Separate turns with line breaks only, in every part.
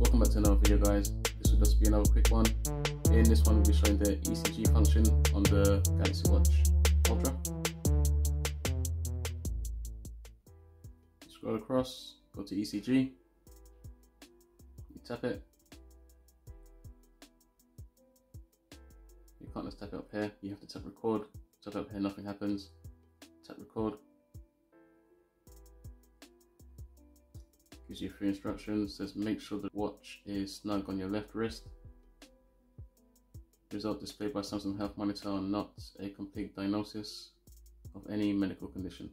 Welcome back to another video guys. This will just be another quick one. In this one we'll be showing the ECG function on the Galaxy Watch Ultra. Scroll across, go to ECG, you tap it. You can't just tap it up here, you have to tap record. Tap up here, nothing happens. Tap record. Gives you three instructions. Says make sure the watch is snug on your left wrist. Result displayed by Samsung Health Monitor not a complete diagnosis of any medical condition.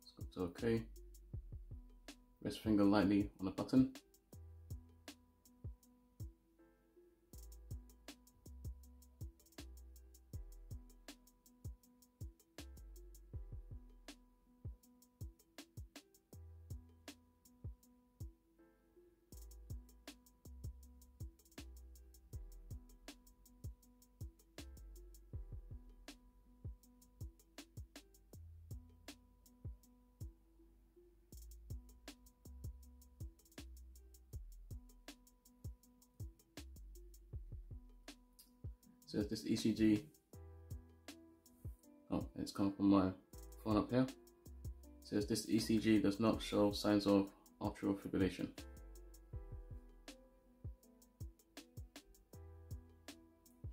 Let's go to OK. Rest finger lightly on the button. Says this ECG. Oh, it's come from my phone up here. Says this ECG does not show signs of atrial fibrillation.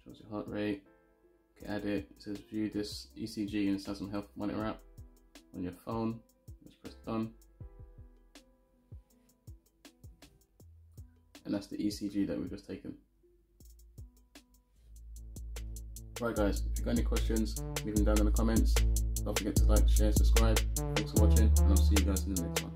Shows your heart rate. Okay, add it. It says view this ECG in Samsung Health Monitor app on your phone. Just press done. And that's the ECG that we've just taken. Right guys, if you've got any questions, leave them down in the comments. Don't forget to like, share, subscribe. Thanks for watching and I'll see you guys in the next one.